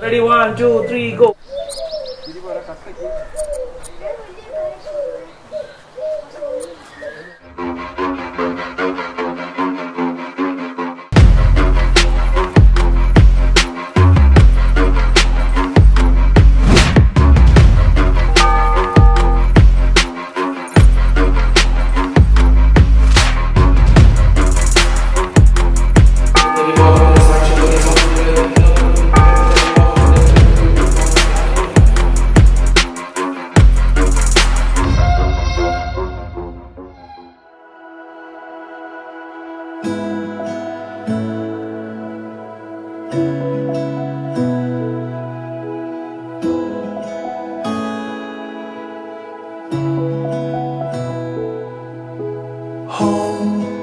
Ready, one, two, three, go. home.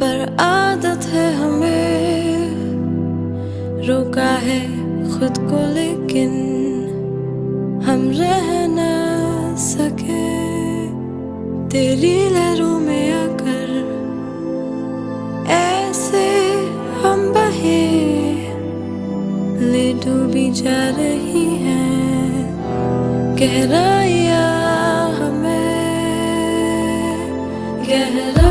पर आदत है हमें। रोका है खुद को लेकिन हम रह न सके। तेरी लहरों में आकर ऐसे हम बहे। ले डूबी जा रही है गहराइया हमें। गहरा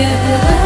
together.